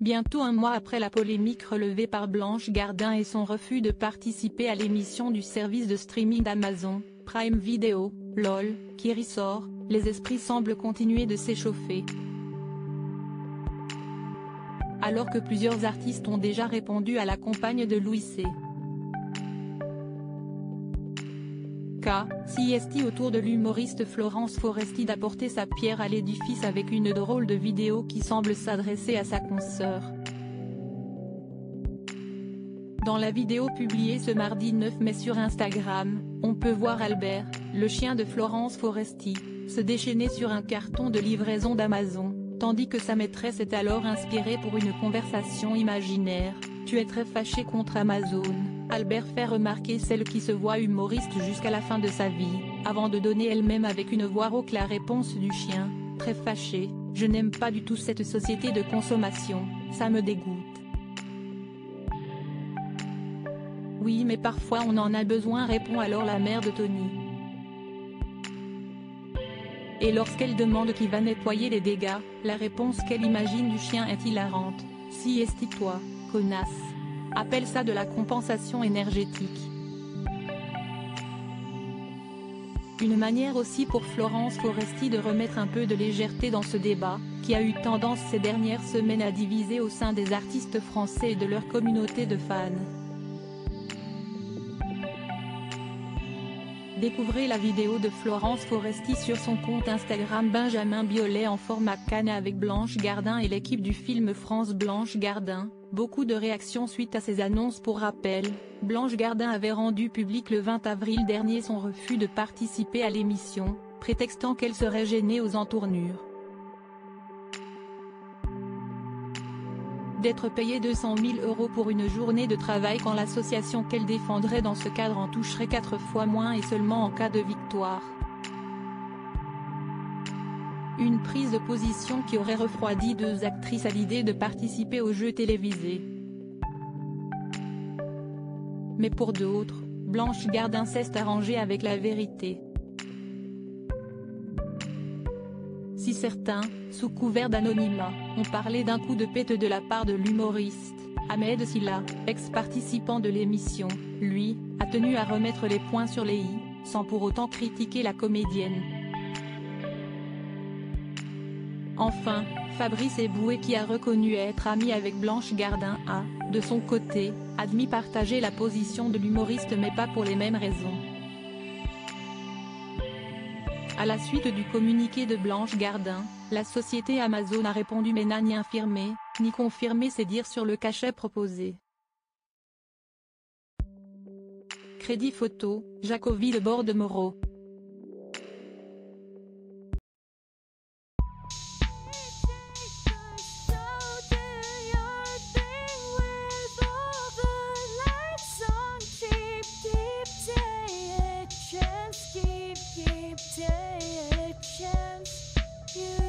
bientôt un mois après la polémique relevée par Blanche Gardin et son refus de participer à l'émission du service de streaming d'Amazon, Prime Video, LOL, qui ressort, les esprits semblent continuer de s'échauffer. Alors que plusieurs artistes ont déjà répondu à la compagne de Louis C. CST autour de l'humoriste Florence Foresti d'apporter sa pierre à l'édifice avec une drôle de vidéo qui semble s'adresser à sa consoeur. Dans la vidéo publiée ce mardi 9 mai sur Instagram, on peut voir Albert, le chien de Florence Foresti, se déchaîner sur un carton de livraison d'Amazon, tandis que sa maîtresse est alors inspirée pour une conversation imaginaire, « Tu es très fâché contre Amazon ». Albert fait remarquer celle qui se voit humoriste jusqu'à la fin de sa vie, avant de donner elle-même avec une voix rauque la réponse du chien, très fâché, je n'aime pas du tout cette société de consommation, ça me dégoûte. Oui mais parfois on en a besoin répond alors la mère de Tony. Et lorsqu'elle demande qui va nettoyer les dégâts, la réponse qu'elle imagine du chien est hilarante, si esti-toi, connasse appelle ça de la compensation énergétique. Une manière aussi pour Florence Foresti de remettre un peu de légèreté dans ce débat, qui a eu tendance ces dernières semaines à diviser au sein des artistes français et de leur communauté de fans. Découvrez la vidéo de Florence Foresti sur son compte Instagram Benjamin Biolay en format canne avec Blanche Gardin et l'équipe du film France Blanche Gardin. Beaucoup de réactions suite à ces annonces pour rappel, Blanche Gardin avait rendu public le 20 avril dernier son refus de participer à l'émission, prétextant qu'elle serait gênée aux entournures. D'être payée 200 000 euros pour une journée de travail quand l'association qu'elle défendrait dans ce cadre en toucherait 4 fois moins et seulement en cas de victoire. Une prise de position qui aurait refroidi deux actrices à l'idée de participer aux jeux télévisés. Mais pour d'autres, Blanche Gardin s'est arrangée avec la vérité. Si certains, sous couvert d'anonymat, ont parlé d'un coup de pète de la part de l'humoriste, Ahmed Silla, ex-participant de l'émission, lui, a tenu à remettre les points sur les i, sans pour autant critiquer la comédienne. Enfin, Fabrice Eboué qui a reconnu être ami avec Blanche Gardin a, de son côté, admis partager la position de l'humoriste mais pas pour les mêmes raisons. À la suite du communiqué de Blanche Gardin, la société Amazon a répondu mais n'a ni infirmé, ni confirmé ses dires sur le cachet proposé. Crédit photo, Jacobi de bord. give day a chance. You